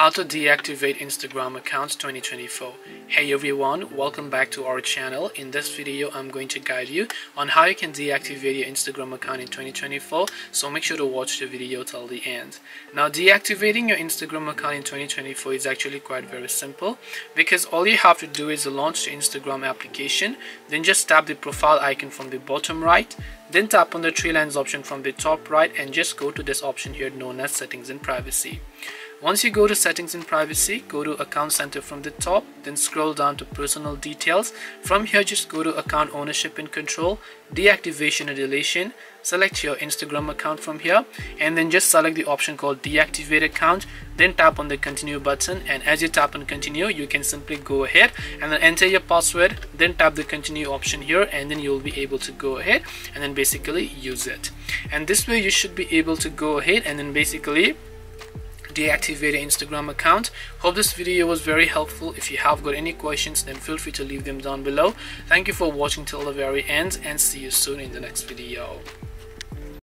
How to deactivate Instagram accounts 2024. Hey everyone, welcome back to our channel. In this video, I'm going to guide you on how you can deactivate your Instagram account in 2024. So make sure to watch the video till the end. Now deactivating your Instagram account in 2024 is actually quite very simple because all you have to do is launch the Instagram application, then just tap the profile icon from the bottom right, then tap on the three lines option from the top right and just go to this option here known as settings and privacy. Once you go to settings and privacy, go to account center from the top, then scroll down to personal details. From here, just go to account ownership and control, deactivation and deletion. Select your Instagram account from here and then just select the option called deactivate account. Then tap on the continue button and as you tap on continue, you can simply go ahead and then enter your password. Then tap the continue option here and then you'll be able to go ahead and then basically use it. And this way you should be able to go ahead and then basically deactivate an Instagram account. Hope this video was very helpful. If you have got any questions then feel free to leave them down below. Thank you for watching till the very end and see you soon in the next video.